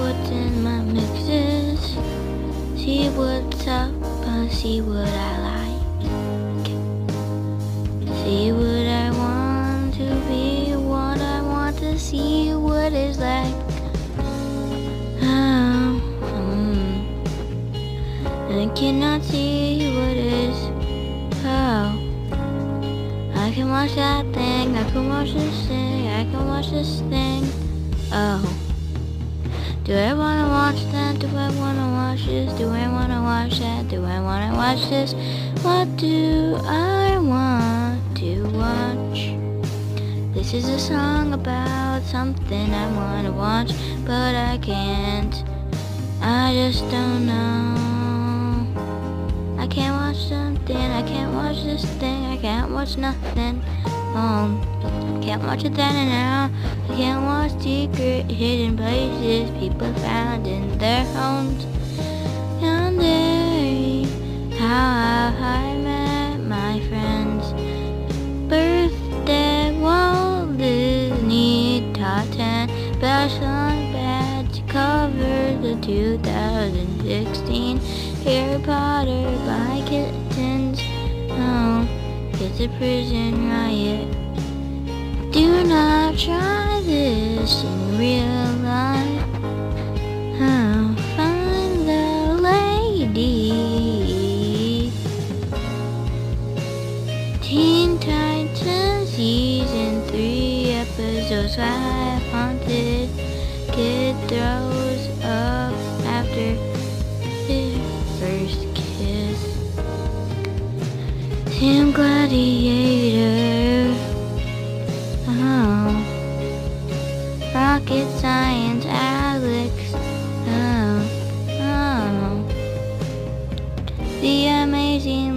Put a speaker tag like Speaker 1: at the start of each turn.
Speaker 1: what's in my mixes. See what's up, I see what I like. See what I want to be, what I want to see, what is like. Oh, mm. I cannot see what is. Oh. I can watch that thing, I can watch this thing, I can watch this thing. Oh. Do I wanna watch that? Do I wanna watch this? Do I wanna watch that? Do I wanna watch this? What do I want to watch? This is a song about something I wanna watch, but I can't. I just don't know. I can't watch something, I can't watch this thing, I can't watch nothing. Um, can't watch it then and now. I can't watch secret hidden places people found in their homes. Yonder, how I met my friends. Birthday, Walt Disney top 10 best badge cover the 2016 Harry Potter by kittens. A prison riot. Do not try this in real life. Oh, find the lady. Teen Titans season 3 episode 5 haunted. Kid throws Tim gladiator. Oh. Rocket science Alex. Oh. Oh. The amazing